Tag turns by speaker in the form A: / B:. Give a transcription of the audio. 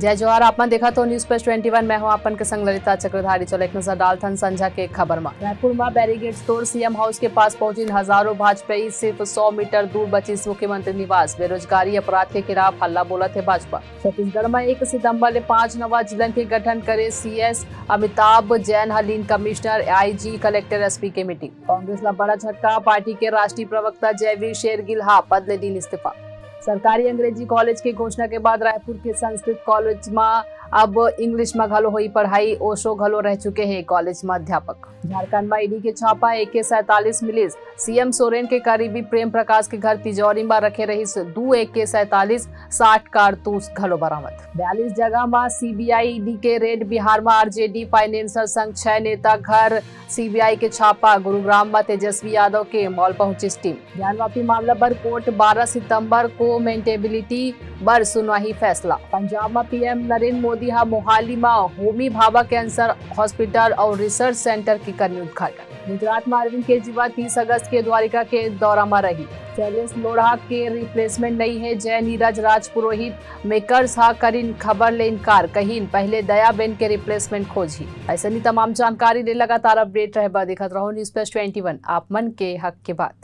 A: जय जोहार, आपने देखा तो न्यूज़ प्लस 21 मैं हूँ आपन के संग ललिता चक्रधारी। चलो एक नज़र डालथन संझा के खबर में। रायपुर में बैरिगेड तोड़ सीएम हाउस के पास पहुँची हज़ारों भाजपाई, सिर्फ़ 100 मीटर दूर बची मुख्यमंत्री निवास। बेरोजगारी, अपराध के खिलाफ हल्ला बोला थे भाजपा। छत्तीसगढ़ में एक सितंबर ले पाँच नवा जिलन के गठन करे सीएस अमिताभ जैन, हलीन कमिश्नर, आईजी कलेक्टर एसपी के मीटिंग। कांग्रेस का बड़ा झटका, पार्टी के राष्ट्रीय प्रवक्ता जयवीर शेरगिल हा पद ले दी इस्तीफा। सरकारी अंग्रेज़ी कॉलेज की घोषणा के बाद रायपुर के संस्कृत कॉलेज में अब इंग्लिश में घलो हुई पढ़ाई, ओशो घलो रह चुके हैं कॉलेज में अध्यापक। झारखंड में ईडी के छापा ए के सैतालीस मिलिस। सीएम सोरेन के करीबी प्रेम प्रकाश के घर तिजोरी में रखे रही दो ए के सैतालीस, साठ कारतूस घलो बरामद। बयालीस जगह में सीबीआई ईडी के रेड बिहार में आरजेडी फाइनेंसर संघ छह नेता घर, सीबीआई के छापा गुरुग्राम में तेजस्वी यादव के मॉल पहुँची टीम। ज्ञान वापी मामला पर कोर्ट 12 सितंबर को मेंटेबिलिटी पर सुनवाई फैसला। पंजाब में पीएम नरेंद्र मोदी हा मोहाली में होमी भाभा कैंसर हॉस्पिटल और रिसर्च सेंटर की करनी उद्घाटन। गुजरात में अरविंद केजरीवाल तीस अगस्त के द्वारिका के दौरा में रही। शैलेश लोढ़ा के रिप्लेसमेंट नहीं है। जय नीरज राज पुरोहित मेकर्स हा करीन खबर ले इनकार। कहीं पहले दया बेन के रिप्लेसमेंट खोजी। ऐसे नहीं तमाम जानकारी ले लगातार अपडेट रहे दिखत रहो न्यूज़ प्लस ट्वेंटी आप मन के हक के बात।